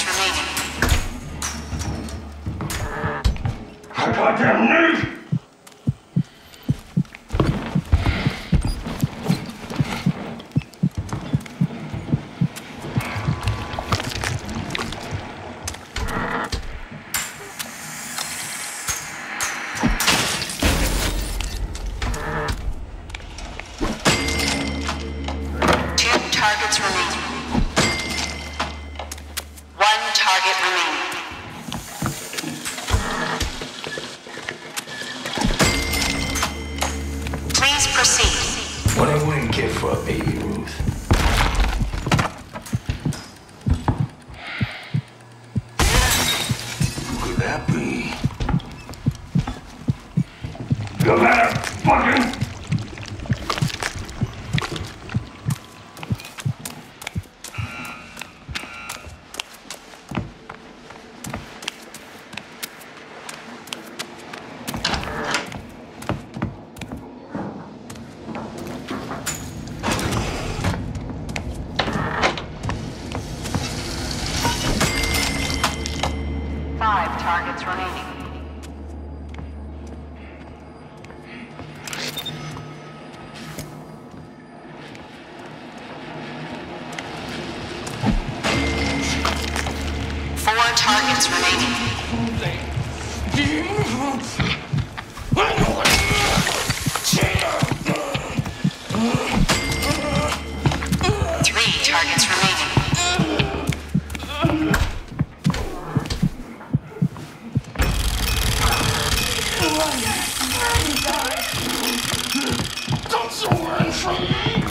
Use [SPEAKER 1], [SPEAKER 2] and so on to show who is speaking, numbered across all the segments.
[SPEAKER 1] I
[SPEAKER 2] remaining.
[SPEAKER 1] them news!
[SPEAKER 2] happening. minutes remaining. Targets remaining.
[SPEAKER 1] Don't you run from me!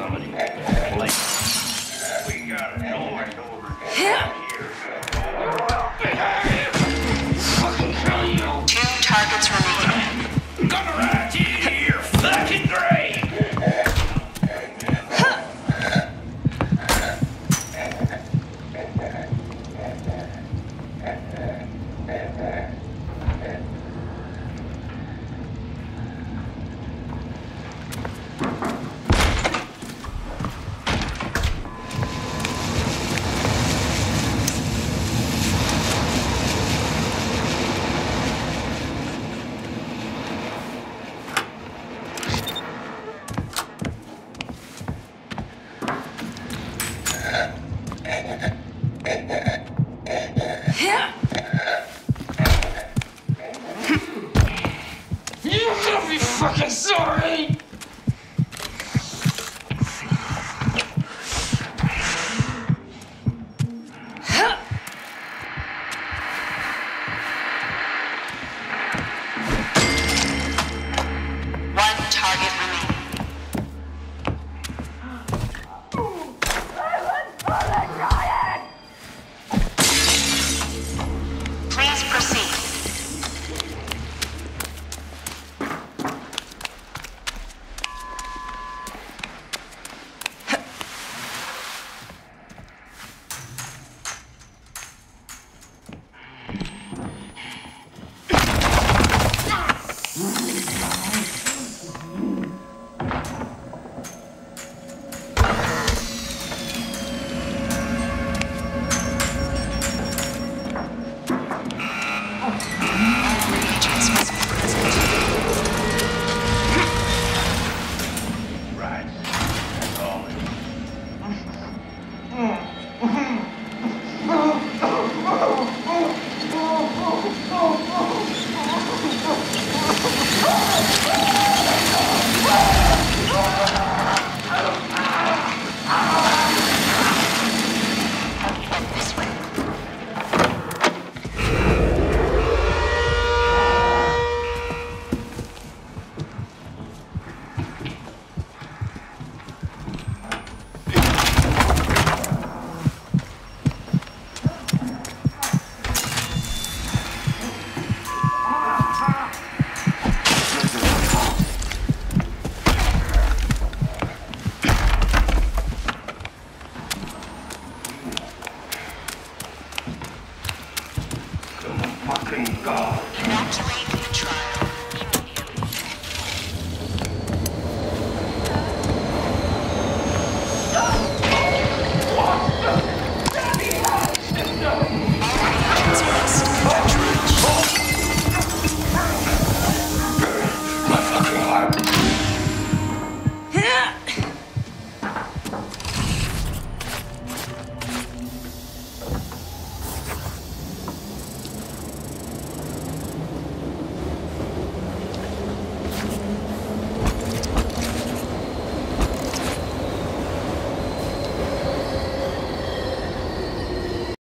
[SPEAKER 3] somebody.
[SPEAKER 1] sorry!